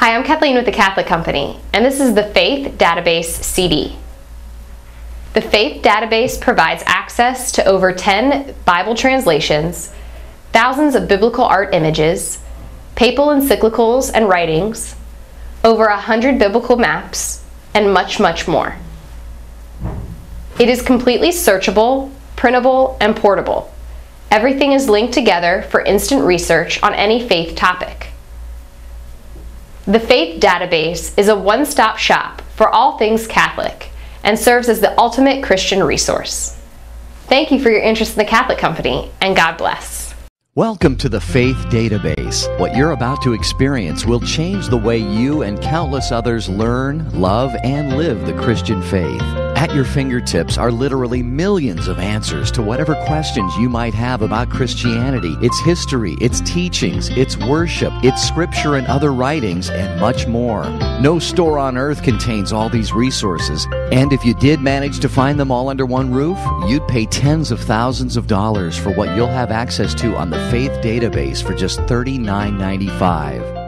Hi, I'm Kathleen with the Catholic Company, and this is the Faith Database CD. The Faith Database provides access to over 10 Bible translations, thousands of biblical art images, papal encyclicals and writings, over 100 biblical maps, and much, much more. It is completely searchable, printable, and portable. Everything is linked together for instant research on any faith topic. The Faith Database is a one stop shop for all things Catholic and serves as the ultimate Christian resource. Thank you for your interest in the Catholic Company, and God bless. Welcome to the Faith Database. What you're about to experience will change the way you and countless others learn, love, and live the Christian faith. At your fingertips are literally millions of answers to whatever questions you might have about Christianity, its history, its teachings, its worship, its scripture and other writings, and much more. No store on earth contains all these resources, and if you did manage to find them all under one roof, you'd pay tens of thousands of dollars for what you'll have access to on the Faith database for just $39.95.